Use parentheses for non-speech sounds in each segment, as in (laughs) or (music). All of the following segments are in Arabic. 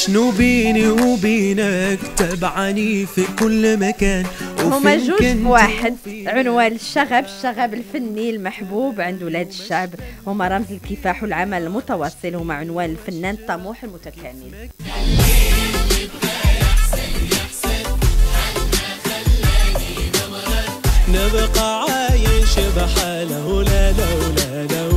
شنو بيني وبينك؟ تبعني في كل مكان. هما جوج بواحد عنوان الشغب الشغب الفني المحبوب عند ولاد الشعب. هما رمز الكفاح والعمل المتواصل هما عنوان الفنان الطموح المتكامل. نبقى عايش بحاله لا لا ولا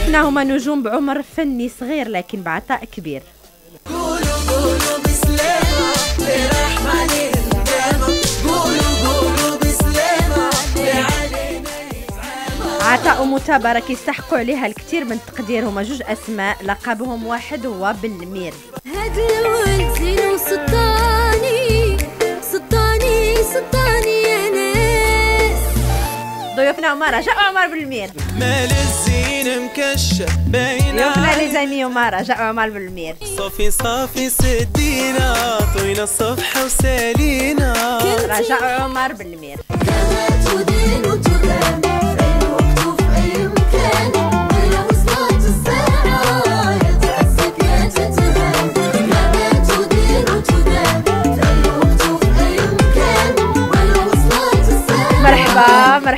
ضيوفنا هما نجوم بعمر فني صغير لكن بعطاء كبير. عطاء ومتابرة كيستحقوا عليها الكثير من التقدير هما جوج أسماء لقبهم واحد هو بالمير هاد الولد زين وسطاني سطاني سطاني ضيوفنا هما رجاء وعمر بالمير. مال الزين مكشف باين ضيوفنا لي زامي هما رجاء وعمر بالمير. صافي صافي سدينا طوينا الصفحة وسالينا. رجاء وعمر بالمير.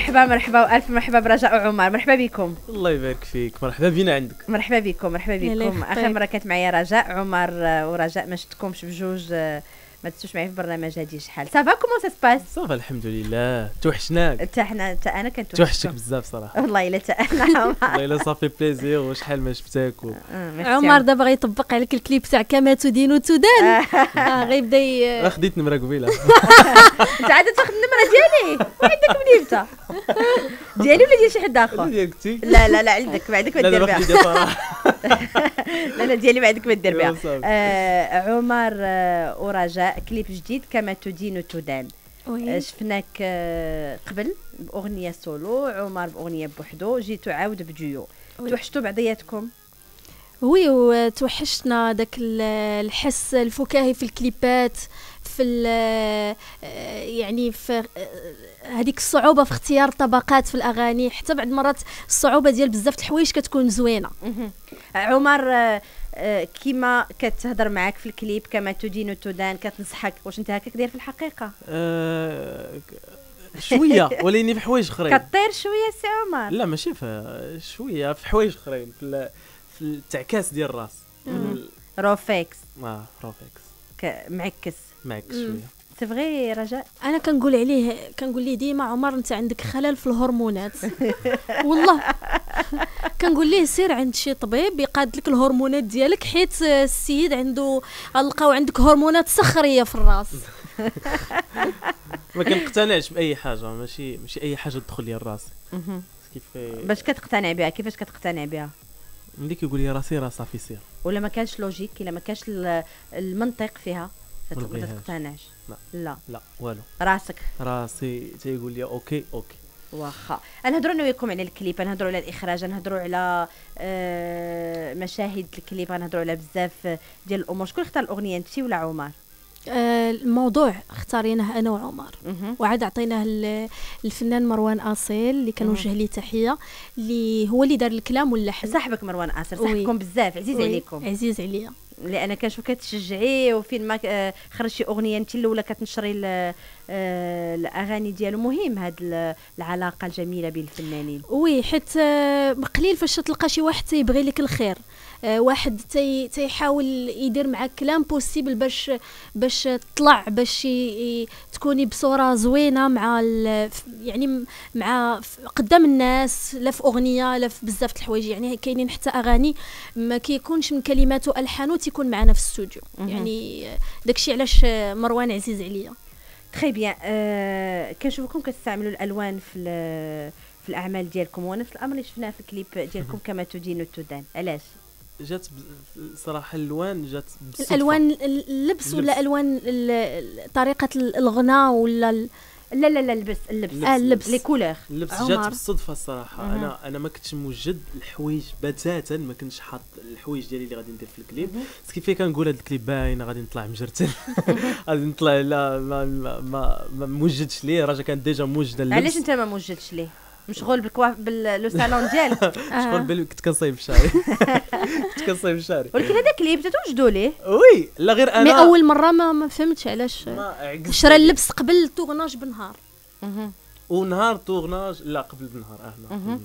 مرحبا مرحبا وألف مرحبا برجاء وعمر. مرحبا بكم. الله يبارك فيك. مرحبا بينا عندك. مرحبا بكم مرحبا بكم. اخر مرة كانت معايا رجاء عمر ورجاء ما شفتكمش بجوج آه، ما دوزتوش معايا في البرنامج هادي شحال. Ça va? Comment ça se passe Ça va الحمد لله توحشناك. حتى حنا حتى أنا كنت توحشتك بزاف صراحة. والله إلا حتى أنا (laughs) والله إلا صافي plaisir وشحال ما شفتك و... آه، ميرسي. عمر دابا غيطبق عليك الكليب تاع كما تدين تدان آه، غيبدا (laughs) خديت نمرة قبيلة. انت (laughs) عاد تاخذ النمرة ديالي. وعندك منين أنت؟ ديالي ولا ديال شي حد آخر؟ ديالك لا لا لا عندك ما عندك ما دير بها. لا لا ديالي ما عندك ما دير بها. آه عمر آه ورجاء كليب جديد كما تدين تدان. Oui. شفناك آه، قبل بأغنية سولو عمر بأغنية بوحدو جيتو عاود ب duo oui. توحشتوا بعضياتكم؟ Oui وتوحشنا داك ال- الحس الفكاهي في ال clips في آه، يعني في آه، هذيك الصعوبة في اختيار طبقات في الأغاني. حتى بعد مرات الصعوبة ديال بزاف الحوايج كتكون زوينة. عمر آه، آه، كيما كتهضر معاك في الكليب كما تدين تدان كتنصحك واش أنت هكاك داير في الحقيقة؟ آه، ك- شوية (laughs) ولكن في حوايج أخرين. كطير شوية سي عمر. لا ماشي في شوية في حوايج أخرين في في التعكاس ديال الراس. ال- روفيكس آه روفيكس معكس. معك مم. شوية. سي فغي رجاء؟ أنا كنقول عليه كنقول ليه ديما عمر أنت عندك خلل في الهرمونات. (laughs) والله. كنقول ليه سير عند شي طبيب يقاد لك الهرمونات ديالك حيت السيد عنده لقاو عندك هرمونات صخرية في الراس. (laughs) ما كنقتنعش بأي حاجة ماشي ماشي أي حاجة تدخل لي الراس. كيف باش كتقتنع بها كيفاش كتقتنع بها؟ ملي كيقول لي راسي راه صافي سير. ولا ما كانش logique إلا ما كانش ال- المنطق فيها؟ ما. تقتنعش. لا. لا. لا والو. راسك. راسي تيقول لي OK OK. واخا. نهضروا أنا وياكم على الكليب نهضروا على الإخراج نهضروا على آه مشاهد الكليب نهضروا على بزاف ديال الأمور. شكون اختار الأغنية انت ولا عمر؟ آه، الموضوع اختاريناه أنا وعمر. وعاد عطيناه للفنان مروان أصيل اللي كنوجه ليه تحية اللي هو اللي دار الكلام واللحن. صاحبك مروان oui. صاحبكم بزاف عزيز oui، عليكم. عزيز عليا. لأن كنشوف كتشجعيه وفين ما آه، خرج شي أغنية أنت الأولى كتنشري الأغاني ديالو. مهم هاد ال- العلاقة الجميلة بين الفنانين. Oui حيت آه، قليل فاش تلقى شي واحد تيبغي لك الخير. آه، واحد تي تيحاول يدير معك كلام possible باش باش تطلع باش تكوني بصورة زوينة مع يعني مع قدام الناس لا في أغنية لا في بزاف الحوايج. يعني كاينين حتى أغاني ما كيكونش من كلمات والحانه تيكون معنا في الاستوديو. يعني آه، داكشي علاش آه، مروان عزيز عليا. Très bien آه كنشوفكم كتستعملوا الألوان في ال- في الأعمال ديالكم. ونفس الأمر اللي شفناه في الكليب ديالكم كما تدين تدان علاش؟ جات صراحة الألوان جات. الألوان اللبس ولا. ألوان ال- ال- طريقة ال- الغناء ولا لا لا لا اللبس اللبس. اللبس. آه، اللبس. لي كولور اللبس. جات بالصدفة الصراحه مهم. أنا أنا ما كنتش موجد الحوايج بتاتا ما كنتش حاط الحوايج ديالي اللي غادي ندير في الكليب. بس كيف كنقول هذا الكليب باين غادي نطلع مجرتل (laughs) غادي نطلع لا ما ما ما, ما موجدش ليه. راه كان ديجا اللبس. علاش انت ما موجدش ليه؟ مشغول بالكوا باللو صالون ديالك. (laughs) شغل آه. بالي كنت كنصايب الشعري (laughs) كنت كنصايب الشعري ولكن هذا كليب تتوجدوا ليه. وي لا غير أنا. مي أول مرة ما, ما فهمتش علاش شرا. اللبس قبل التورناج بنهار. ونهار تورناج لا قبل بنهار أه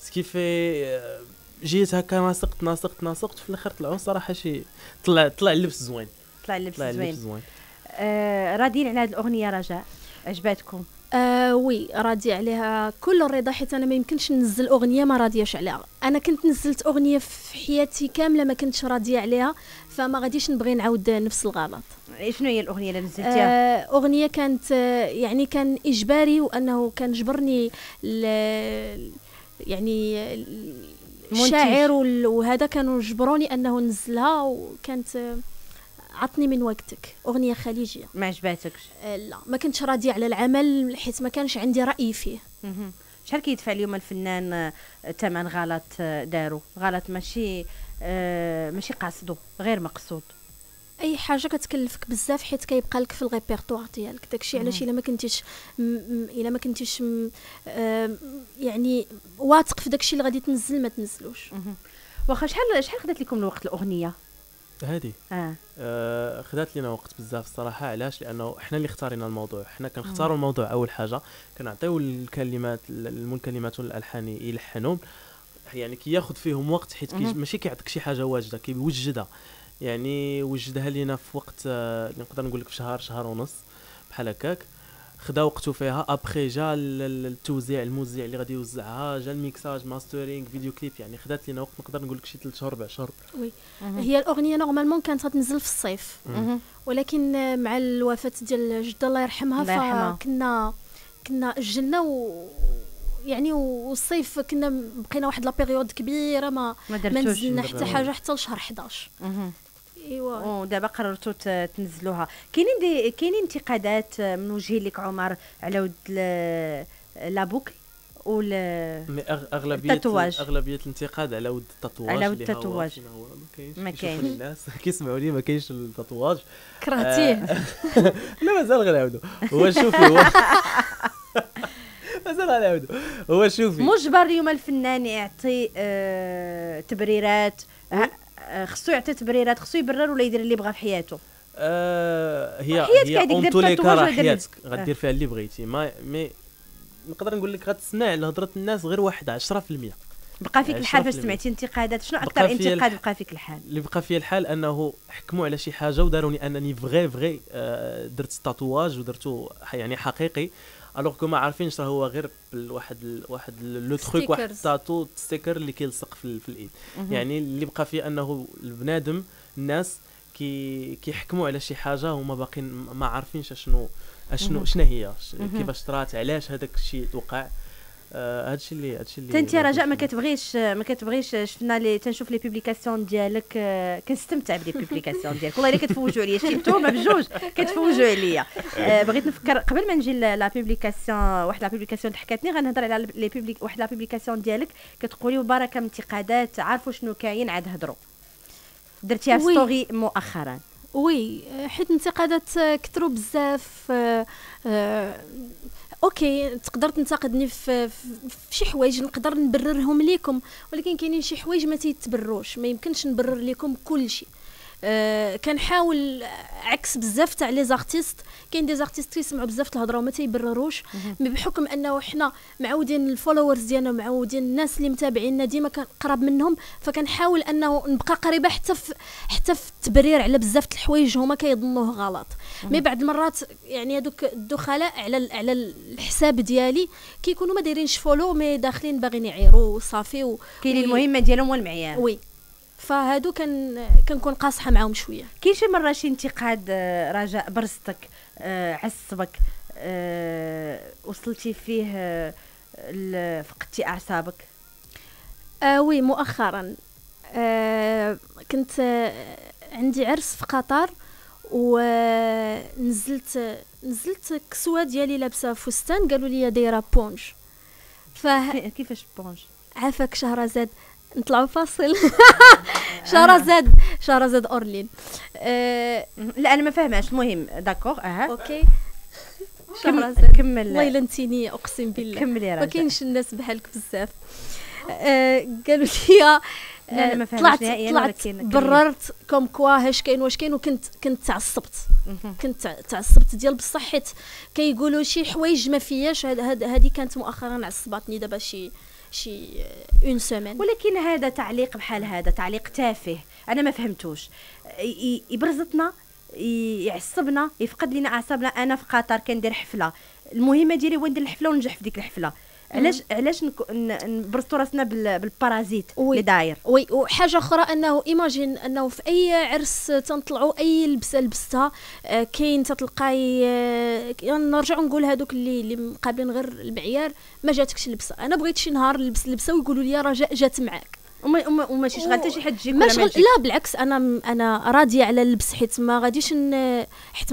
بس كيف آه، جيت هكا ناسقت ناسقت ناسقت في الآخر طلعوا. صراحة شي طلع طلع اللبس زوين. طلع اللبس طلع اللبس زوين. زوين. آه راضيين على هذه الأغنية رجاء. عجباتكم آه وي راضي عليها كل الرضا حيت أنا ما يمكنش ننزل أغنية ما راضياش عليها. أنا كنت نزلت أغنية في حياتي كاملة ما كنتش راضية عليها فما غاديش نبغي نعاود نفس الغلط. شنو هي الأغنية اللي نزلتيها؟ آه أغنية كانت آه يعني كان إجباري وأنه كان جبرني ل- يعني. الشاعر وهذا كانوا جبروني أنه ننزلها وكانت عطني من وقتك. أغنية خليجية. ما عجباتكش؟ آه، لا ما كنتش راضية على العمل حيت ما كانش عندي رأي فيه. شحال كيدفع اليوم الفنان آه، ثمن غلط آه، دارو؟ غلط ماشي آه ماشي قاصدو غير مقصود. أي حاجة كتكلفك بزاف حيت كيبقى لك في الريبرتوار ديالك. داكشي علاش إلا ما كنتيش إلا ما كنتيش يعني واثق في داكشي اللي غادي تنزل ما تنزلوش. واخا شحال شحال خدات لكم الوقت الأغنية؟ هادي. آه. آه خدات لينا وقت بزاف الصراحة. علاش؟ لأنه إحنا اللي اختارينا الموضوع. حنا كنختاروا الموضوع أول حاجة. كنعطيو الكلمات المكلمات والألحان يلحنهم يعني كياخذ فيهم وقت حيت كي. ماشي كيعطيك شي حاجة واجدة كيوجدها. يعني وجدها لينا في وقت آه نقدر نقول لك في شهر شهر ونص بحال هكاك. خدا وقته فيها ابخي جا ال- ال- التوزيع الموزع اللي غادي يوزعها جا ال mixage mastering فيديو كليب يعني خدات لينا وقت نقدر نقول لك شي 3 شهور 4 شهور هي الأغنية normalement كانت غتنزل في الصيف. ولكن مع الوفاة ديال جدة الله يرحمها. فكنا كنا أجلنا و يعني والصيف كنا بقينا واحد la période كبيرة ما ما نزلنا. حتى حاجة حتى لشهر 11 مهم. ايوا ودابا قررتوا تنزلوها. كاينين des كاينين انتقادات آه، موجهين لك عمر على ود ل- la boucle ولا أغلبية التاتواج. أغلبية الانتقاد على ود ال tatouage على ود هو ما كاينش. الناس. (laughs) كيسمعوا لي ما كاينش ال tatouage. كرهتيه. (laughs) لا مازال غنعاودو. هو شوفي هو (laughs) مازال غنعاودو. هو شوفي. مجبر اليوم الفنان يعطي آه تبريرات. آه، خصو يعطي تبريرات خصو يبرر ولا يدير اللي بغا في حياته؟ آه هي حياتك هي en tous les ال tatouage cas راه ولا دير- حياتك آه. غدير فيها اللي بغيتي. ما mais نقدر نقول لك غتسمع لهضرة الناس غير واحد 10% بقى فيك الحال في فاش. سمعتي انتقادات شنو أكثر انتقاد بقى فيك الحال؟ اللي بقى فيا الحال أنه حكموا على شي حاجة وداروني أنني vrai vrai آه، درت tatouage ودرتو يعني حقيقي. alors que ما عارفينش راه هو غير واحد واحد le truc واحد. tattoo sticker اللي كيلصق في, في الإيد يعني اللي بقى فيه أنه البنادم الناس كي كيحكموا على شي حاجة هما باقيين ما عارفينش اشنو اشنو. شنو هي. كيفاش طرات علاش هذاك الشيء توقع آه هادشي اللي هادشي اللي انت رجاء ما كتبغيش ما كتبغيش شفنا لي تنشوف les publications ديالك آه، كنستمتع ب les publications ديالك. والله الا كتفوجوا عليا شي نتوما بجوج كتفوجوا عليا. آه، بغيت نفكر قبل ما نجي la publication واحد la publication ضحكاتني غنهضر على les public- واحد la publication ديالك. كتقولي بركه من انتقادات عارفوا شنو كاين عاد هضروا. درتيها في. story مؤخرا. oui حيت الانتقادات آه، كثروا بزاف آه، آه، okay تقدر تنتقدني في, شي حوايج نقدر نبررهم ليكم ولكن كاينين شي حوايج ما تيتبرروش ما يمكنش نبرر لكم كل شيء آه كنحاول عكس بزاف تاع les artistes. كاين des artistes يسمعوا بزاف الهضرة وما تيبرروش. mais بحكم أنه حنا معودين ال followers ديالنا معودين الناس اللي متابعينا ديما كنقرب منهم فكنحاول أنه نبقى قريبة حتى في حتى في التبرير على بزاف د الحوايج هما كيظنوه غلط. mais بعض المرات يعني هذوك الدخلاء على على الحساب ديالي كيكونوا ما دايرينش follow mais داخلين باغيين يعيروا صافي و... وي- المهمة ديالهم والمعيار. oui. فهادو كان كنكون قاصحة معاهم شوية. كاين شي مرة شي انتقاد آه، رجاء برزطتك آه، عصبك آه، وصلتي فيه فقدتي أعصابك؟ آه oui مؤخرا. آه كنت آه عندي عرس في قطر ونزلت نزلت كسوة ديالي لابسة فستان قالوا لي دايرة éponge. كي- كيفاش éponge؟ عافاك شهرزاد. نطلعوا فاصل. (laughs) (laughs) شهرزاد شهرزاد أورلين. آه، لا أنا ما فاهماش المهم d'accord أها. okay. كمل شهرزاد والله كمل الا نتيني أقسم بالله. كملي ما راجع كاينش الناس بحالك بزاف. آه، قالوا لي لا، آه، ما طلعت طلعت. بررت comme quoi هاش كاين واش كاين وكنت كنت تعصبت. كنت تع- تعصبت ديال بصح حيت كيقولوا شي حوايج ما فياش. هاد- هاد- هادي كانت مؤخرا عصباتني دابا شي شي une semaine ولكن هذا تعليق بحال هذا تعليق تافه. أنا ما فهمتوش. يبرزطنا يعصبنا يفقد لنا أعصابنا. أنا في قطر كندير حفلة. المهمه ديالي هو ندير الحفلة وننجح في ديك الحفلة. علاش علاش نكو- ن- نبرزطوا راسنا بال- بال parasites. اللي داير؟ oui. وحاجة أخرى أنه imagine أنه في أي عرس تنطلعوا أي لبسة لبستها آه، كاين تتلقاي آه، نرجع نقول هذوك اللي اللي مقابلين غير المعيار ما جاتكش لبسة. أنا بغيت شي نهار نلبس لبسة ويقولوا لي راه جا- جات معاك. وما وما- وماشي شغال حتى شي حد يجيك ما ولا شغل. لا بالعكس أنا أنا راضية على اللبس حيت ما غاديش. حيت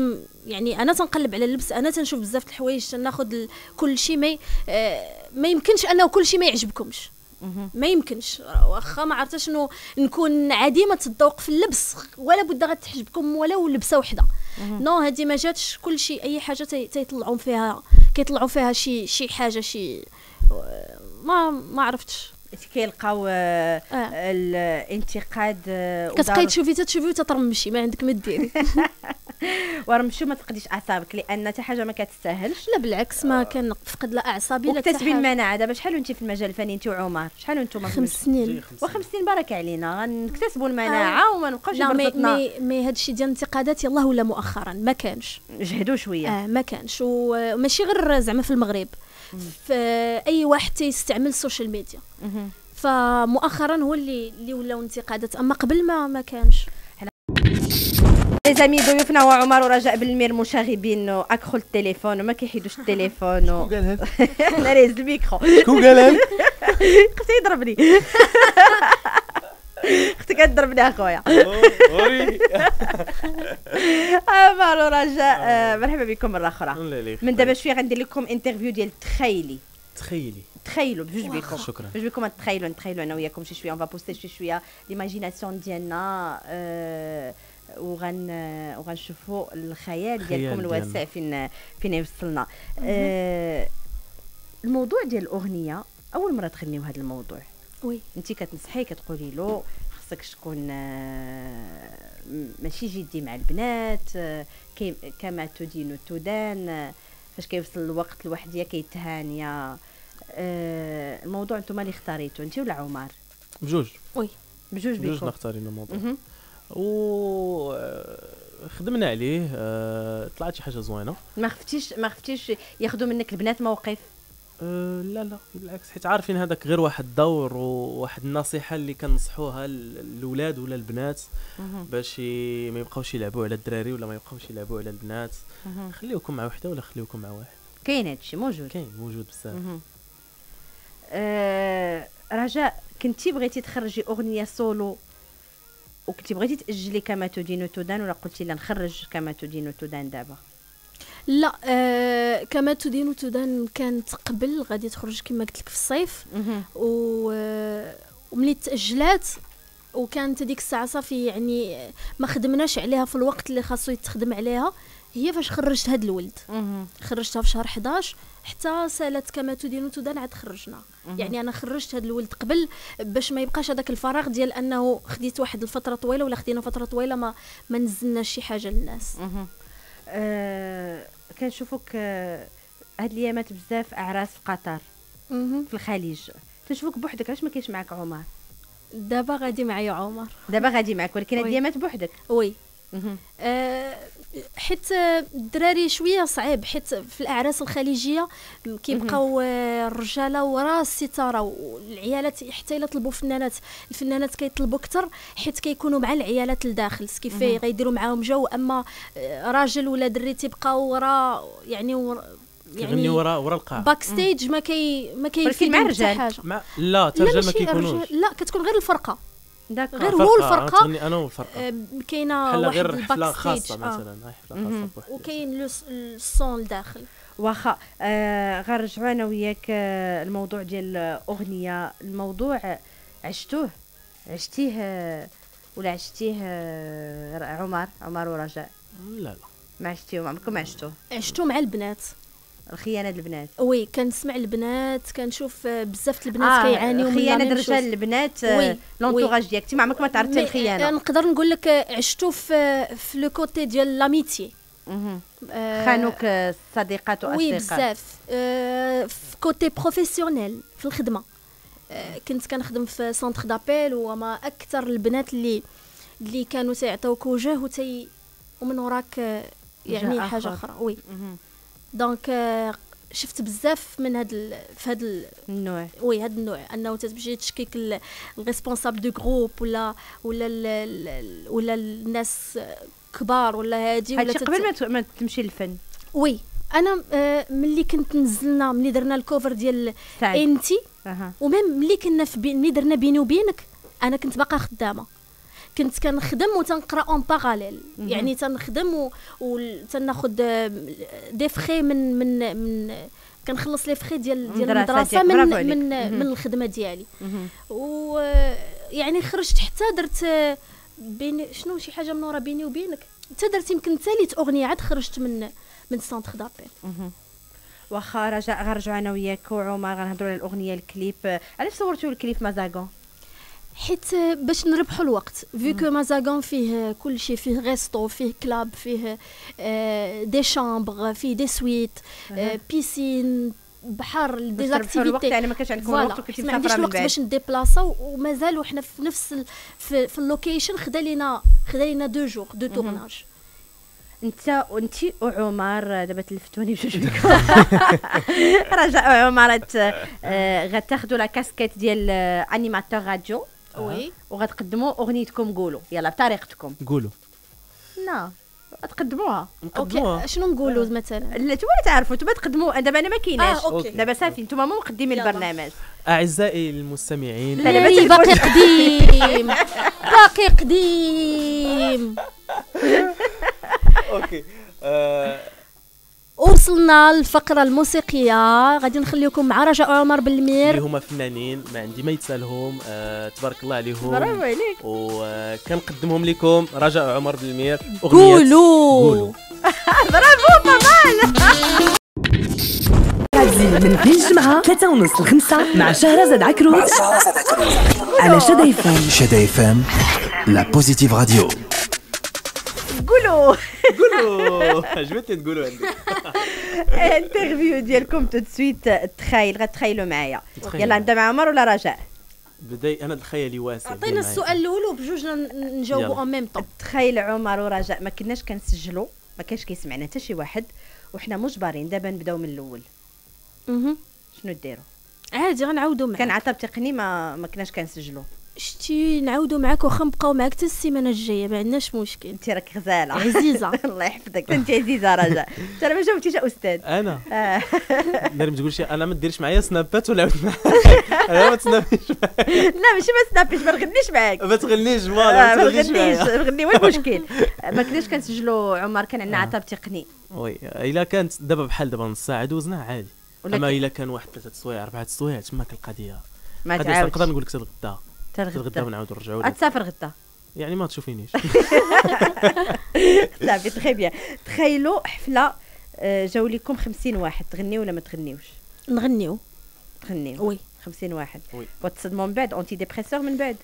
يعني أنا تنقلب على اللبس أنا تنشوف بزاف د الحوايج تناخذ كل شيء ما آه، ما يمكنش أنه كل شيء ما يعجبكمش. ما يمكنش واخا ما عرفتش انه نكون عديمه الذوق في اللبس ولا بد غتعجبكم ولو لبسه وحدة non هذه ما جاتش كل شيء أي حاجة تي- تيطلعوا فيها كيطلعوا فيها شي شي حاجة شي ما ما عرفتش كيلقاو آه، آه. الانتقاد آه، كتبقاي تشوفي تتشوفي وتترمشي ما عندك ما ديري. (laughs) ورمشو ما تفقديش أعصابك لأن حتى حاجة ما كتستاهلش. لا بالعكس ما كنفقد لا أعصابي لا حاجة. المناعه دابا شحال وانت في المجال الفني؟ انت وعمر شحال وأنتم خمس سنين. وخمس سنين بارك علينا غنكتسبوا المناعة وما نبقاوش لا مي مي, مي هادشي ديال الانتقادات يلاه ولا مؤخرا ما كانش. جهدوا شوية. آه ما كانش. وماشي غير زعما في المغرب. في اي واحد تيستعمل ال social media. فمؤخرا هو اللي اللي ولاو انتقادات. أما قبل ما ما كانش. لي زامي ضيوفنا هو عمر ورجاء بالمير مشاغبين اكخو التليفون وما كيحيدوش التليفون و... قال هذا أنا ريز الميكرو شكون قال هذا أختي يضربني أختي كتضربني اخويا عمر ورجاء آه، مرحبا بكم مره أخرى من دابا شوية غندير لكم انترفيو ديال تخيلي تخيلي تخيلوا بجوج بكم شكرا باش بكم تخيلوا نتخيلوا أنا وياكم شي شوية اون بوستي شي شوية ليماجيناسيون ديالنا وغن وغنشوفوا الخيال ديالكم. الواسع فين فين يوصلنا الموضوع ديال الاغنيه اول مره تغنيو هذا الموضوع وي انت كتنصحي كتقولي له خصك تكون آه، ماشي جدي مع البنات آه، كي- كما تدين تدان آه، فاش كيوصل الوقت الوحدية كيتهانيا الموضوع أنتم اللي اختاريتو انت ولا عمر؟ بجوج. بجوج بجوج بيكم نختارين الموضوع. و خدمنا عليه طلعت شي حاجة زوينة. ما خفتيش ما خفتيش ياخذوا منك البنات موقف؟ أه لا لا بالعكس. حيت عارفين هذاك غير واحد الدور وواحد النصيحة اللي كنصحوها للاولاد ولا البنات باش ما يبقاوش يلعبوا على الدراري ولا ما يبقاوش يلعبوا على البنات. خليوكم مع وحدة ولا خليوكم مع واحد؟ كاين هادشي موجود. كاين موجود بزاف. آه رجاء كنتي بغيتي تخرجي أغنية سولو؟ وكنتي بغيتي تأجلي كما تدين تدان ولا قلتي لا نخرج كما تدين تدان دابا؟ لا آه كما تدين تدان كانت قبل غادي تخرج كما قلت لك في الصيف. و آه، وملي تأجلات وكانت هذيك الساعة صافي يعني ما خدمناش عليها في الوقت اللي خاصو يتخدم عليها. هي فاش خرجت هاد الولد. خرجتها في شهر 11 حتى سالت كما تدين تدان عاد خرجنا. يعني أنا خرجت هاد الولد قبل باش ما يبقاش هذاك الفراغ ديال أنه خديت واحد الفترة طويلة ولا خدينا فترة طويلة ما ما نزلناش شي حاجة للناس. آه كنشوفوك آه هاد الأيامات بزاف أعراس في قطر. في الخليج تنشوفوك بوحدك علاش ما كاينش معاك عمر دابا غادي معايا عمر دابا غادي معاك ولكن هاد. الأيامات بوحدك oui مهم. حيت الدراري شوية صعيب حيت في الأعراس الخليجية كيبقاو آه، الرجالة وراء الستارة والعيالات حتى إلا طلبوا فنانات الفنانات كيطلبوا أكثر حيت كيكونوا مع العيالات لداخل كيف غيديروا معاهم جو. أما آه، راجل ولا دري تيبقاو وراء يعني ورا يعني ورا ورا القاع. باك stage ما كي ما ولكن كيفيد مع حتى الرجال. لا ترجم ما كيكونوش. لا كتكون غير الفرقة. غير هو. تغني أنا والفرقة. آه، كاينة بحال واحد غير حفله الباك خاصه stage. آه. مثلا هاي حفله. خاصة. وكاين ال son لداخل واخا آه غنرجعوا أنا وياك آه الموضوع ديال الاغنيه الموضوع عشتوه عشتيه آه، ولا عشتيه آه، عمر؟ عمر ورجاء لا لا. ما عشتيه ما عمركم عشتوه عشتو مع البنات. الخيانة البنات oui كنسمع البنات كنشوف آه، بزاف البنات كيعانيو من خيانة الرجال. البنات oui، آه، l'entourage ديالك. انت ما عمرك ما تعرضتي للخيانة. آه، نقدر نقول لك آه، عشتو في في le côté ديال l'amitié. آه، خانوك آه، صديقات oui واصدقاء بزاف. آه، في côté professionnel في الخدمة. آه، كنت كنخدم في centre d'appel وما أكثر البنات اللي اللي كانوا تيعطيوك وجه وتي ومن وراك آه، يعني حاجة. أخرى. وي. مهم. دونك آه، شفت بزاف من هاد ال... في هاد ال... النوع وي هاد النوع. أنه تتمشي تشكيك ال- الريسبونسابل دو جروب ولا ولا ال... ولا الناس كبار ولا هادي ولا تت- قبل ما ت- ما تمشي للفن. وي. أنا آه، ملي كنت نزلنا ملي درنا الكوفر ديال انتي أها. وميم ملي كنا في بي... ملي درنا بيني وبينك أنا كنت باقا خدامة. كنت كنخدم وتنقرا en parallèle. يعني تنخدم و... وتناخذ des frais من من من كنخلص les frais ديال ديال المدرسة من. من. من الخدمة ديالي مهم. و يعني خرجت حتى درت بين شنو شي حاجة من ورا بيني وبينك حتى درت يمكن ثالث أغنية عاد خرجت من من centre d'appel. واخا رجاء غنرجعوا أنا وياك وعمر غنهضروا على الأغنية الكليب علاش صورتوا الكليب مازاغون حيت آه، باش نربحوا الوقت. في كو مازاغون فيه كل شيء فيه ريستو فيه كلاب فيه آه، دي شامبر فيه دي سويت آه، بيسين بحر دي الوقت زاكتيفيتي يعني ما كانش عندكم الوقت وكنتي مسافرة من الوقت بعد باش نديبلاصا ومازال وحنا في نفس ال... في, في اللوكيشن خدا لينا خدا لينا دو جور دو تورناج انت وانت وعمر آه، دابا تلفتوني بجوج (laughs) رجاء آه، غتاخذوا la casquette ديال آه، animateur radio oui. وغتقدموا أغنيتكم قولوا. يلا بطريقتكم. قولوا. غتقدموها. نقدموها. OK. شنو نقولوا مثلا؟ لا نتوما اللي تعرفوا نتوما تقدموا. دابا أنا ما كايناش. آه،. دابا صافي نتوما مو مقدمين. البرنامج. أعزائي المستمعين. لا، لا، ما تلفونش. باقي قديم. (laughs) باقي قديم. (laughs) OK. آه، وصلنا للفقرة الموسيقية. غادي نخليكم مع رجاء عمر اللي بالمير هما فنانين ما عندي ما يتسالهم. آه تبارك الله عليهم. برافو عليك. وكنقدمهم لكم رجاء عمر بالمير. قولوا. قولوا. (laughs) غادي من اثنين الجمعة ثلاثة ونص لخمسة مع شهرزاد عكروت على شدا فام Cheda FM, la positive radio. قولوا قولوا عجبتني (laughs) تقولوا عندي؟ (laughs) انترفيو ديالكم تو سويت تخيل غتخيلوا معايا. يلا نبدأ مع عمر ولا رجاء؟ بداي أنا خيالي واسع عطينا. السؤال الأول وبجوج نجاوبوا. ان ميم طون تخيل عمر ورجاء ما كناش كنسجلوا ما كانش كيسمعنا حتى شي واحد وحنا مجبرين. دابا نبداو من الأول. شنو ديروا؟ عادي غنعاودوا معاك. كان عطاب تقني ما ما كناش كنسجلوا. شتي نعاودوا معاك واخا نبقاو معاك حتى السيمانة الجاية ما عندناش مشكل. انت راك غزالة. (laughs) عزيزة. (laughs) الله يحفظك. انت عزيزة رجاء انت ما جاوبتيش يا أستاذ. أنا؟ (laughs) آه. نرم تقول شي أنا ما ديرش معايا سنابات ولا أنا ما تسنابيش معايا. لا ماشي ما سنابيش ما نغنيش معاك. ما تغنيش آه، فوالا ما ما تغنيش نغني وين المشكل؟ ما كناش كنسجلوا عمر كان عندنا عطاب تقني. وي إلا كانت دابا بحال دابا نص ساعه دوزناها عادي أما إلا كان واحد ثلاثة السوايع أربعة السوايع تماك القضية. ما قضية نقدر نقول لك الغدا الغدا ترغدا ونعاودوا نرجعوا لك. غتسافر غدا. يعني ما تشوفينيش. صافي تخي بيان تخيلوا حفلة آه، جاو لكم 50 واحد. تغنيو ولا ما تغنيوش؟ نغنيو. تغنيو. وي. 50 واحد. وتصدموا من بعد اونتي ديبريسور من بعد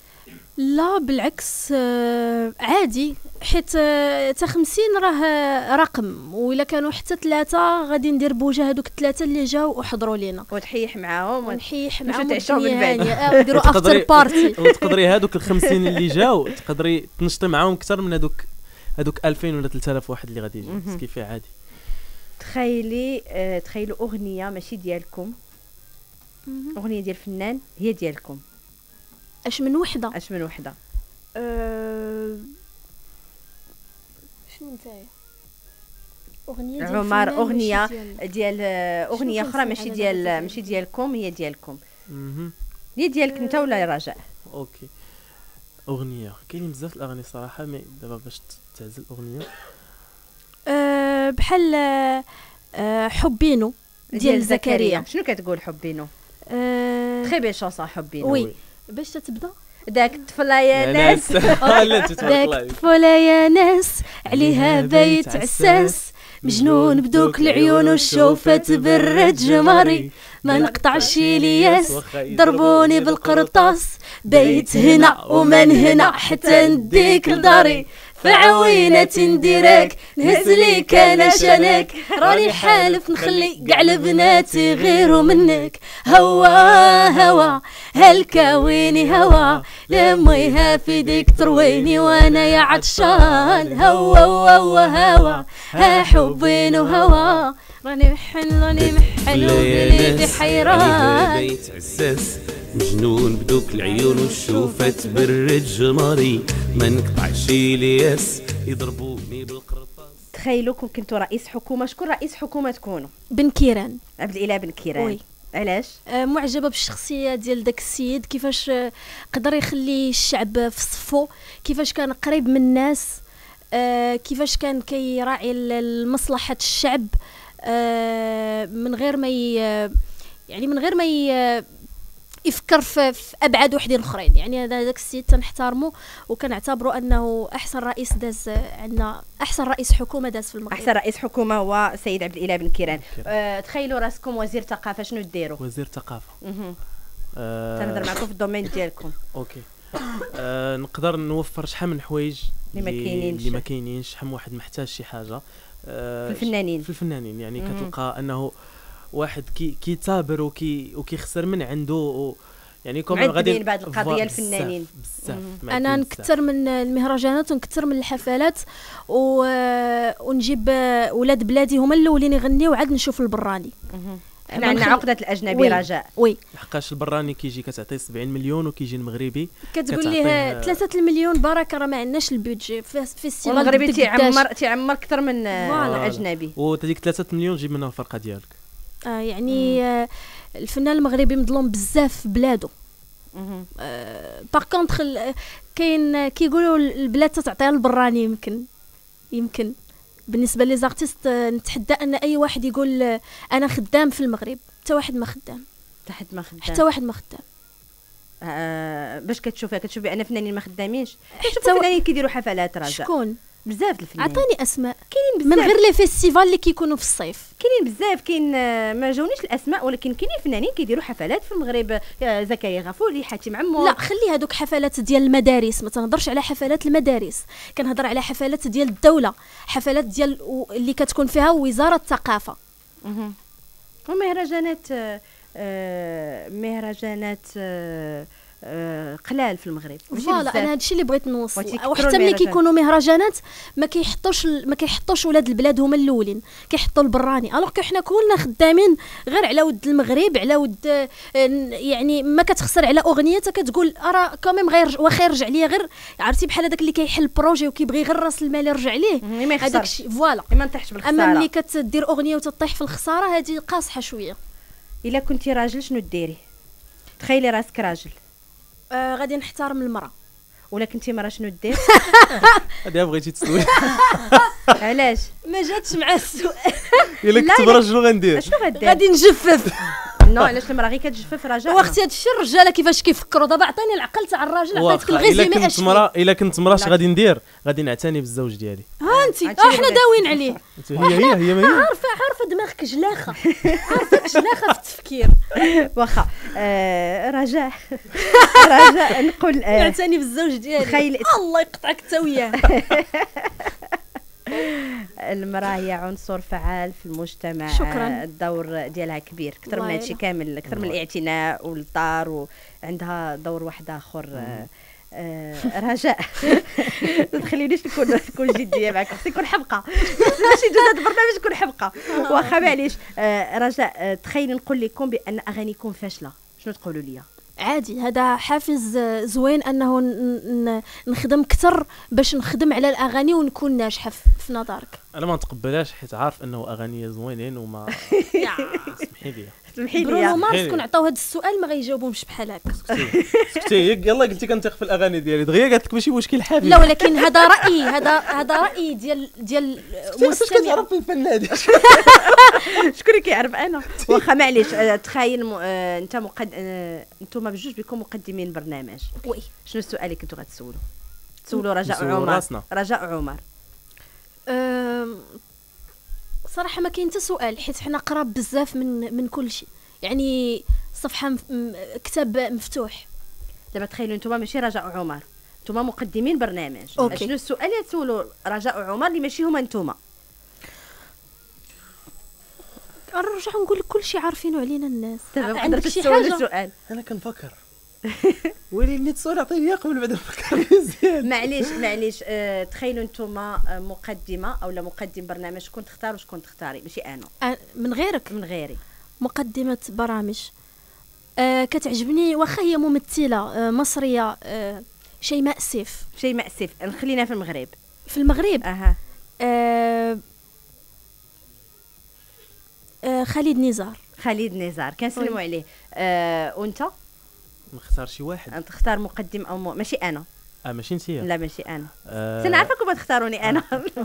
لا بالعكس آه، عادي. حيت آه، تا 50 راه آه، رقم. وإلا كانوا حتى ثلاثة غادي ندير بوجه هذوك الثلاثة اللي جاو وحضروا لينا. وتحيح معاهم ون- ونحيح معاهم تعشاو من الدنيا بعد. هانية آه، نديروا افتر بارتي وتقدري هادوك ال 50 اللي (laughs) جاو تقدري تنشطي معاهم أكثر من هادوك هادوك 2000 ولا 3000 واحد اللي غادي يجي. كيفاه عادي. تخيلي تخيلوا أغنية ماشي ديالكم. أغنية ديال فنان هي ديالكم. أش من وحدة؟ أش من وحدة. أه... شنو نتايا؟ أغنية ديال عمر أغنية ديال- ديال أغنية أخرى ماشي ديال ماشي؟ ديالكم هي ديالكم. هي ديالك أنت ولا رجاء؟ okay. أغنية كاينين بزاف الأغاني الصراحه mais دابا باش تعزل أغنية. آه، بحال آه، آه، حبينو ديال زكريا. شنو كتقول حبينو؟ آه، très bien chanson حبينو. oui. باش تتبدا داك الطفله يا ناس. (laughs) (laughs) داك. الطفولة يا ناس. عليها بيت عساس. مجنون بدوك العيون وشوفت برد جمري ما نقطعش الياس ضربوني بالقرطاس. بيت هنا ومن هنا حتى نديك لداري. فعوينة نديرك نهز ليك أنا شانك راني حالف نخلي كاع البنات يغيروا منك. هوا هوا هالكاويني هوا. لميها في ديك ترويني وأنا يا عطشان. هوا هوا هوا ها حبين وهوا راني محن راني محن وبليدي حيران. بيت عساس. مجنون بدوك العيون وشوفت برد جمري ما نقطعش الياس يضربوني بالقرطاس. تخيلوا كون كنتوا رئيس حكومة شكون رئيس حكومة تكونوا؟ بن كيران. عبد الإله بن كيران. oui. علاش؟ آه، معجبة بالشخصية ديال داك السيد كيفاش آه، قدر يخلي الشعب في صفو كيفاش كان قريب من الناس آه، كيفاش كان كيراعي مصلحه الشعب آه، من غير ما ي... يعني من غير ما ي... يفكر في, في أبعاد وحدين أخرين. يعني هذا داك السيد تنحترمه وكنعتبره أنه أحسن رئيس داز عندنا أحسن رئيس حكومة داز في المغرب. أحسن رئيس حكومة هو سيد عبد الإله بن كيران. أه تخيلوا رأسكم وزير ثقافة شنو ديروا؟ وزير ثقافة. آه، تنهضر معكم في ال domaine ديالكم. okay. آه نقدر نوفر شحال من حوايج اللي ما كاينينش. اللي ما كاينينش شحال من واحد محتاج شي حاجة. آه في الفنانين في الفنانين يعني مهم. كتلقى أنه واحد كي كيتابر وكي وكيخسر من عنده و يعني comme غادي بعض القضية voi- الفنانين. بزاف أنا. نكثر من المهرجانات ونكثر من الحفلات و... ونجيب ولاد بلادي هما الأولين يغنيو وعاد نشوف البراني مهم. ما حنا عندنا عقدة الأجنبي oui. رجاء oui لحقاش البراني كيجي كتعطيه 70 مليون وكيجي المغربي كتقول كتعطيه- ليه 3 المليون بركة راه ما عندناش ال budget في festival والمغربي دك تيعمر. تيعمر أكثر من آه،. الأجنبي وتديك 3 مليون جيب منها الفرقة ديالك آه يعني آه الفنان المغربي مظلوم بزاف في بلادو مهم. par contre كاين كيقولوا البلاد تتعطيها البراني يمكن يمكن بالنسبة لي les artistes نتحدى أن أي واحد يقول آه، أنا خدام في المغرب حتى واحد ما خدام. تحت ما خدام. حتى واحد ما خدام. آه باش كتشوفيها كتشوفي بان فنانين ما خدامينش؟ حتى كتشوفي فنانين كيديروا حفلات رجاء. شكون؟ بزاف الفنانين عطيني أسماء. كاينين من بزاف. غير les festivals اللي كيكونوا في الصيف. كاينين بزاف كاين آه، ما جاونيش الأسماء ولكن كاينين فنانين كيديروا حفلات في المغرب آه، زكريا غفوري حاتم عمو. لا خلي هذوك حفلات ديال المدارس ما تنهضرش على حفلات المدارس. كنهضر على حفلات ديال الدولة حفلات ديال اللي كتكون فيها وزارة الثقافة. ومهرجانات آه، آه، مهرجانات آه، قلال في المغرب. voilà. أنا هادشي اللي بغيت نوصل. وحتى ملي. كيكونوا مهرجانات ما كيحطوش ما كيحطوش ولاد البلاد هما الأولين. كيحطوا البراني. alors que حنا كلنا خدامين غير على ود المغرب على ود آه، يعني ما كتخسر على أغنية كتقول راه quand même غير واخا يرجع ليا. غير عرفتي بحال هذاك اللي كيحل projet وكيبغي غير راس المال يرجع ليه؟ هذاك الشيء. voilà. ما نطيحش أما بالخساره ملي كتدير أغنية وتطيح في الخسارة هذه قاصحة شوية. إلا كنتي راجل شنو ديري؟ تخيلي راسك راجل. آه غادي نحترم المرأة. ولا كنتي مرا شنو دير؟ (laughs) هذه بغيتي تسوي. (laughs) علاش؟ ما جاتش مع السؤال. (laughs) إلا لا، كنت. برا شنو غندير؟ شنو غدير؟ غادي نجفف. non علاش المرأة غير كتجفف رجاء؟ واختي هادشي الرجالة كيفاش كيفكروا؟ دابا عطيني العقل تاع الراجل عطيتك إلا الغيزيمي كنت مرا إلا كنت مرا اش. غادي ندير؟ غادي نعتني بالزوج ديالي. ها انت آه اللي حنا بغيت. داويين عليه. هي هي هي ما هي عارفة عارفة. دماغك جلاخه عارفه جلاخه في التفكير. واخا آه، رجاء. (laughs) رجاء نقول آه، نعتني بالزوج ديالي. تخيل- الله يقطعك انت وياه. (laughs) المراه هي عنصر فعال في المجتمع. شكراً. الدور ديالها كبير أكثر من هادشي. كامل أكثر من الاعتناء والدار وعندها دور واحد آخر آه، آه، رجاء. ما (laughs) تخلينيش نكون نكون جدية معك خصني نكون حبقه ماشي جوج هذا البرنامج نكون حبقه واخا معليش. آه، رجاء آه، تخيلي نقول لكم بأن أغانيكم فاشلة. شنو تقولوا لي عادي هذا حافز زوين أنه ن- ن- نخدم أكثر باش نخدم على الأغاني ونكون ناجحة في- في نظرك. أنا ما نتقبلهاش حيت عارف أنه أغاني زوينين وما (laughs) سمحي لي. سمحي برونو لي مارس لي. كون عطاو هذا السؤال ما غيجاوبهمش بحال هكا. سكتي. يلا قلتي كنثق في الأغاني ديالي. دغيا قالت لك ماشي مشكل حبيبي. لا ولكن هذا رأيي هذا هذا رأيي ديال ديال مستمع في الفن هذه (laughs) شكون اللي كيعرف؟ أنا. واخا معليش آه، تخيل آه، أنت مقد آه، أنتم بجوج بكم مقدمين البرنامج وي. شنو السؤال اللي كنتو غتسولوا تسولوا رجاء عمر. رجاء عمر. صراحة ما كاين حتى سؤال حيت حنا قراب بزاف من من كل شيء. يعني صفحة مف... م- كتاب مفتوح. دابا تخيلوا أنتم ماشي رجاء عمر أنتم مقدمين برنامج. okay. شنو السؤال اللي تسولوا رجاء عمر اللي ماشي هما أنتم نرجع نقول لك كل شيء عارفينه علينا الناس. دابا عندك شي حاجة؟ السؤال. أنا كنفكر. (laughs) ولي نيت سؤال عطيني إياه قبل بعد نفكر مزيان. معليش معليش آه تخيلوا أنتم مقدمة أو لا مقدم برنامج شكون تختار وشكون تختاري؟ ماشي أنا. أ- من غيرك؟ من غيري. مقدمة برامج. أه كتعجبني واخا هي ممثلة أه مصرية أه شيماء سيف شيء مأسف. خلينا في المغرب. في المغرب؟ أها. أه أه خالد نزار. خالد نزار. كنسلموا عليه. آه وأنت؟ نختار شي واحد. تختار مقدم أو م... ماشي أنا. آه ماشي انت لا ماشي أنا. آه، سنعرفكم تختاروني أنا.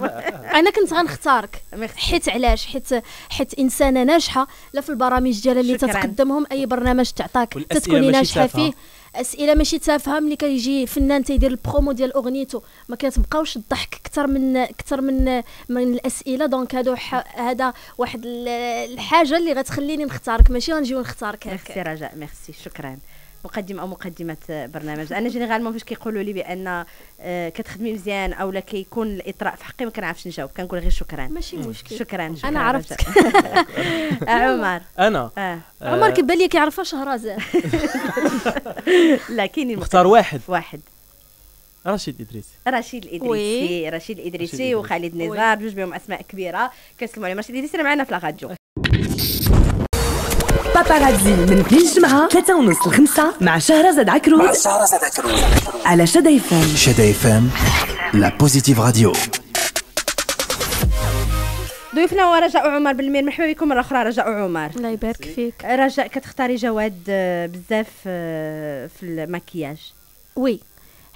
(laughs) أنا كنت غنختارك. ميرسي. حيت علاش؟ حيت حيت إنسانة ناجحة لا في البرامج ديالها اللي. تتقدمهم أي برنامج تعطاك تتكوني ناجحة. فيه. أسئلة ماشي تافهة. ملي كيجي فنان تيدير البرومو ديال أغنيته ما كتبقاوش الضحك أكثر من أكثر من من الأسئلة. donc هادو هذا واحد ال- الحاجة اللي غتخليني نختارك. ماشي غنجيو نختارك ميرسي هكا رجاء ميرسي. شكرا. مقدم أو مقدمة برنامج. أنا généralement فاش كيقولوا لي بأن آه، كتخدمي مزيان أو لا كيكون الإطراء في حقي ما كنعرفش نجاوب. كنقول غير شكرا. ماشي مشكل. شكرا شكرا أنا عرفتك. رجاء. (laughs) آه، عمر. أنا؟ آه، عمر كيبان لي كيعرفها شهرزاد (laughs) لا كاينين نختار واحد. واحد. رشيد ادريس رشيد الادريسي رشيد الادريسي وخالد نزار بجوج بهم أسماء كبيرة. كنسلموا عليهم. رشيد الادريسي راه معنا في لاغاديو باباراتزي من اثنين الجمعة ثلاثة ونص لخمسة مع شهرزاد عكروت على شدا فام Cheda FM, la positive radio. ضيوفنا هو رجاء عمر بالمير. مرحبا بكم مرة أخرى رجاء عمر. الله يبارك فيك. رجاء كتختاري جواد آه، بزاف آه، في المكياج. وي.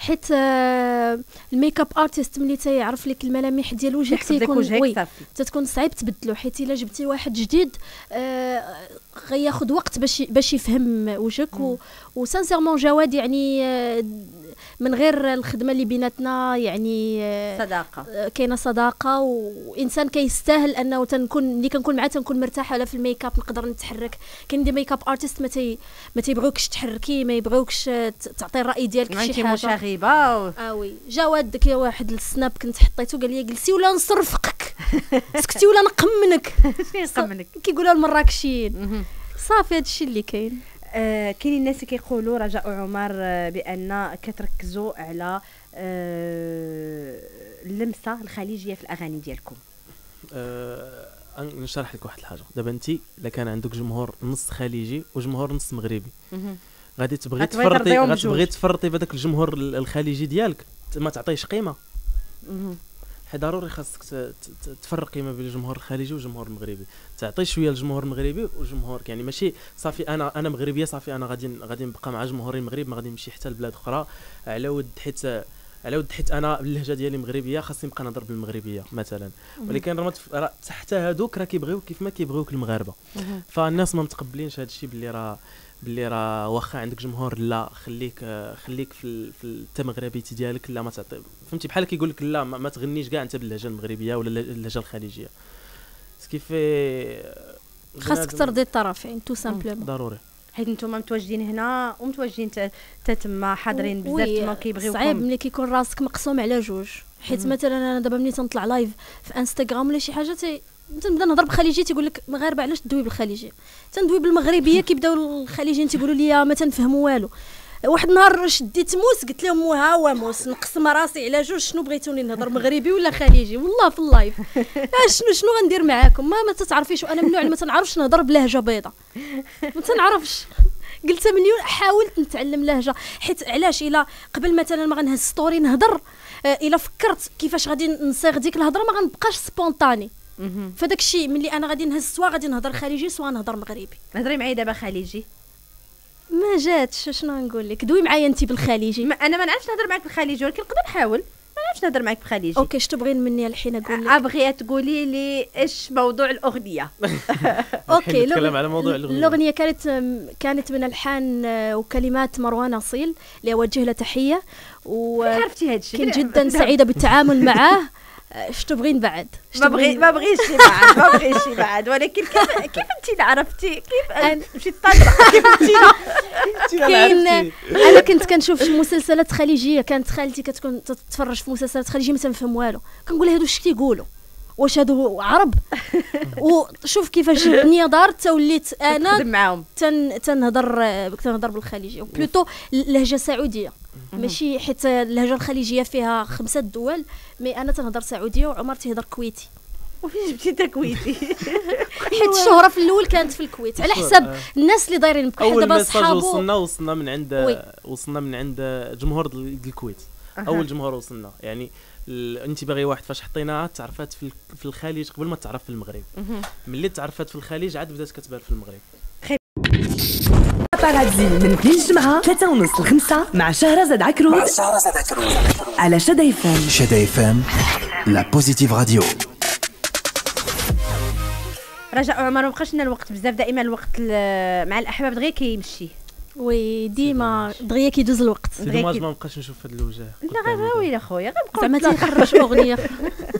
حيت آه، ال makeup artist ملي تيعرف لك الملامح ديال وجهك تيكون oui تتكون صعيب تبدلو حيت إلا جبتي واحد جديد آه غياخد وقت باش باش يفهم وجهك و sincèrement جواد يعني آه من غير الخدمة اللي بيناتنا يعني صداقة. آه، كاينة صداقة وإنسان كيستاهل أنه تنكون ملي كنكون معاه تنكون مرتاحة لا في الميك اب نقدر نتحرك. كاين des makeup artists ما تي ما تيبغيوكش تحركي ما يبغيوكش تعطي الرأي ديالك في شي حاجة. مشاغبة. و... آه وي. جواد واحد السناب كنت حطيته قال لي جلسي ولا نصرفقك؟ (laughs) سكتي ولا نقمنك؟ (laughs) شنو يقمنك؟ كيقولوا المراكشيين. صافي هادشي اللي كاين. آه كاين الناس اللي كيقولوا رجاء عمر آه بأن كتركزوا على آه اللمسة الخليجية في الأغاني ديالكم آه، نشرح لك واحد الحاجة دابا انت إلا كان عندك جمهور نص خليجي وجمهور نص مغربي غادي تبغي تفرطي غتبغي. تفرطي بهذاك الجمهور ال- الخليجي ديالك ما تعطيش قيمة. حيت ضروري خاصك تفرقي ما بين الجمهور الخليجي والجمهور المغربي. تعطي شوية الجمهور المغربي وجمهور يعني ماشي صافي أنا أنا مغربية صافي أنا غادي غادي نبقى مع جمهوري المغرب ما غادي نمشي حتى لبلاد أخرى. على ود حيت على ود حيت أنا اللهجه ديالي مغربية خاصني نبقى نهضر بالمغربية مثلا. ولكن راه راه حتى هادوك راه كيبغيوك كيف ما كيبغيوك المغاربة. فالناس ما متقبلينش هذا الشيء باللي راه باللي راه واخا عندك جمهور لا خليك خليك في في ال- انت مغربيتي ديالك لا ما تعطي فهمتي؟ بحال كيقول لك لا ما, ما تغنيش كاع انت باللهجة المغربية ولا الل- اللهجة الخليجية. كيف خاصك ترضي الطرفين tout simplement ضروري. حيت نتوما متواجدين هنا ومتواجدين تا تما حاضرين بزاف تما كيبغيوكم صعيب ملي كيكون راسك مقسوم على جوج. حيت مثلا أنا دابا ملي تنطلع live في انستغرام ولا شي حاجة تي تنبدا نهضر بالخليجي تيقول لك مغاربة علاش تدوي بالخليجي؟ تندوي بالمغربية كيبداو الخليجيين تيقولوا لي ما تنفهموا والو. واحد النهار شديت موس قلت لهم ها هو موس نقسم راسي على جوج شنو بغيتوني نهضر مغربي ولا خليجي؟ والله في ال live. (laughs) آه شنو شنو غندير معاكم؟ ما ما تتعرفيش وأنا من النوع اللي ما تنعرفش نهضر بلهجة بيضاء ما تنعرفش. قلت مليون حاولت نتعلم لهجة حيت علاش إلا قبل مثلا ما غنهز story نهضر آه، إلا فكرت كيفاش غادي نصيغ ديك الهضرة ما غنبقاش spontané. فداك الشيء ملي أنا غادي نهز سوا غادي نهضر خليجي سوا نهضر مغربي. هضري معايا دابا خليجي. ما جاتش شنو نقول لك؟ دوي معايا انت بالخليجي. ما أنا ما نعرفش نهضر معاك بالخليجي ولكن نقدر نحاول ما نعرفش نهضر معاك بالخليجي. OK شنو بغي مني الحين أقول لك؟ أبغي تقولي لي إيش موضوع الأغنية. (laughs) OK نتكلم على موضوع الأغنية. الأغنية كانت كانت من ألحان آه، وكلمات مروان أصيل اللي اوجه له تحية و كيف عرفتي هذا الشيء؟ كنت جدا (laughs) سعيدة بالتعامل معاه. (laughs) شتو بغي بعد؟ ما بغي ما بغيش شي بعد ما بغيش شي بعد. ولكن كيف كيف انت اللي عرفتي؟ كيف مشيت طالعه كيف انت كاين أنا كنت كنشوف شي مسلسلات خليجية كانت خالتي كتكون تتفرج في مسلسلات خليجية ما تنفهم والو. كنقول لها هادو اش كيقولوا واش هادو عرب (laughs) وشوف كيفاش الدنيا دارت وليت أنا معاهم. تن تنهضر آه، تنهضر بالخليجيه و plutôt لهجة سعودية. ماشي حيت اللهجة الخليجية فيها خمسة دول mais أنا تنهضر سعودية وعمر تيهضر كويتي. وفين جبتي انت كويتي. (laughs) حيت الشهرة في الأول كانت في الكويت. على حساب الناس اللي دايرين بحال دابا صحابو. وصلنا وصلنا من عند oui. وصلنا من عند جمهور الكويت. أول جمهور وصلنا. يعني انت باغي واحد فاش حطيناها تعرفات في ال- في الخليج قبل ما تعرف في المغرب. ملي تعرفت في الخليج عاد بدات كتبان في المغرب. بارادزي من اثنين الجمعة ثلاثة ونص لخمسة مع شهرزاد عكروت على شدا يفهم Cheda FM, la positive radio. رجاء عمر ما بقاش لنا الوقت بزاف دائما الوقت مع الأحباب دغيا كيمشي. oui ديما دغيا كيدوز الوقت. c'est dommage ما نبقاش نشوف هاد الوجه. لا غير ويلي خويا غنبقاو زعما. تيخرج أغنية.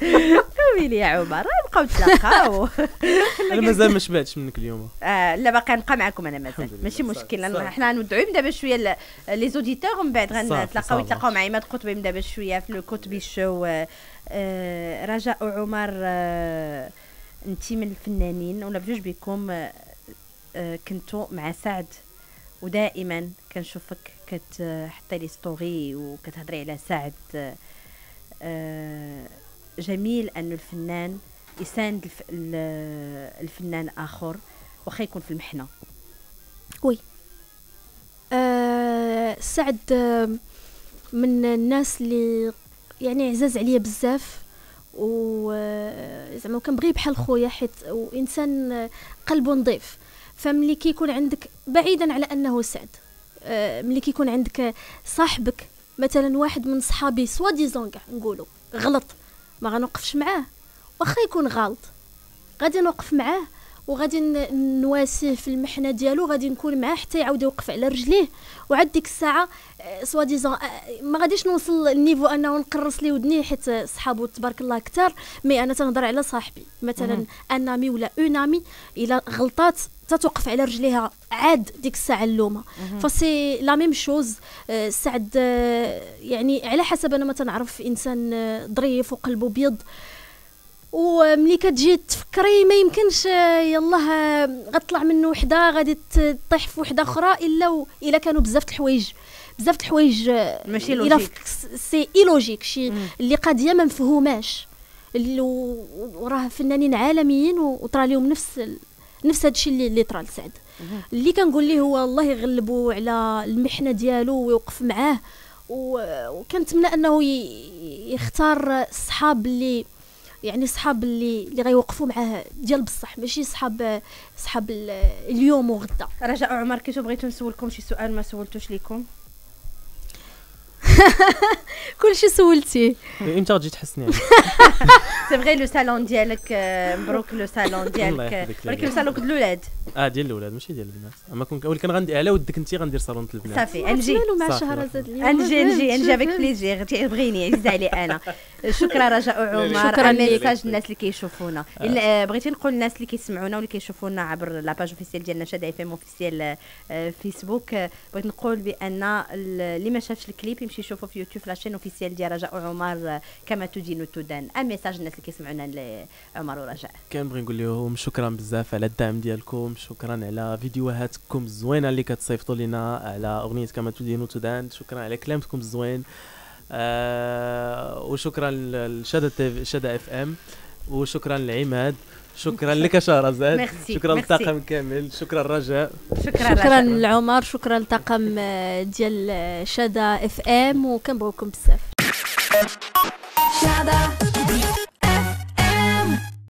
(laughs) ويلي يا عمر غنبقاو نتلاقاو. (laughs) أنا مازال ما شبعتش منك اليوم. آه لا باقي نبقى معكم أنا مازال. ماشي مشكل حنا ندعيهم دابا شوية les auditeurs ومن بعد غنتلاقاو. يتلاقاو مع عماد قطبي من دابا شوية في Le Kotbi Show آه، آه، رجاء عمر آه، انت من الفنانين ولا بجوج بكم آه، آه، كنتو مع سعد. ودائما كنشوفك كتحطي لي ستوري وكتهضري على سعد آه، جميل أن الفنان يساند الف... ال- الفنان آخر واخا يكون في المحنة. آه سعد آه، من الناس اللي يعني عزاز عليا بزاف و آه، زعما كنبغيه بحال خويا حيت وإنسان قلبه نظيف. فملي كيكون عندك بعيدا على أنه سعد. آه، ملي كيكون عندك صاحبك مثلا واحد من صحابي سوا ديزون كاع نقولوا غلط ما غنوقفش معاه. واخا يكون غلط غادي نوقف معاه. وغادي نواسيه في المحنة ديالو. غادي نكون معاه حتى يعاود يوقف على رجليه. وعاد ديك الساعة آه، soi-disant آه، ما غاديش نوصل لل niveau أنه نقرص لي ودني حيت صحابو تبارك الله كثار mais أنا تنهضر على صاحبي. مثلا un ami ولا une amie إلا غلطات تتوقف على رجليها عاد ديك الساعة اللومة. ف c'est la même chose سعد آه، يعني على حسب أنا ما تنعرف إنسان ظريف وقلبه بيض. وملي كتجي تفكري ما يمكنش يلاه غتطلع منه وحدة غادي تطيح في وحدة أخرى إلا. إلا كانوا بزاف د الحوايج بزاف د الحوايج ماشي logique. c'est illogique شي اللي قضيه ما مفهوماش وراه فنانين عالميين وطرا لهم نفس. نفس هادشي اللي اللي طرا لسعد اللي كنقول ليه هو الله يغلبه على المحنة ديالو ويوقف معاه وكنتمنى أنه يختار الصحاب اللي يعني صحاب اللي اللي غيوقفوا معاه ديال بصح ماشي صحاب صحاب ال- اليوم وغدا. (laughs) رجاء عمر كنتو بغيتو نسولكم شي سؤال ما سولتوش ليكم؟ كلشي سولتي. إمتى غتجي تحسني؟ c'est vrai le salon ديالك مبروك le salon ديالك ولكن. le salon الاولاد آه ديال الأولاد ماشي ديال البنات. أما كون ولكن غندير على ودك انت غندير صالون البنات صافي نجي مالو مع شهرزاد اليوم؟ نجي نجي فهمت، نجي avec فهمت. plaisir تبغيني عزيز علي أنا. (laughs) شكرا رجاء (laughs) عمر. شكراً. message الناس اللي كيشوفونا. إلا- آه، بغيتي نقول للناس اللي كيسمعونا واللي كيشوفونا عبر la page officielle ديالنا Chada FM officiel آه، فيسبوك آه، بغيت نقول بأن ال- اللي ما شافش الكليب يمشي يشوفه في يوتيوب la chaîne officielle ديال رجاء عمر آه، كما تدين تدان un message الناس اللي كيسمعونا لعمر ورجاء. كنبغي نقول لهم شكرا بزاف على الدعم ديالكم شكرا على فيديوهاتكم الزوينة اللي كتصيفطوا لنا على أغنية كما تدين تدان شكرا على كلامكم الزوين. آه وشكرا لشدا Chada FM وشكرا لعماد شكرا لك شهرزاد شكرا. للطاقم كامل شكرا رجاء شكرا شكرا. لعمر شكرا لطاقم آه، ديال آه، شدا اف ام وكنبغيكم بزاف شادة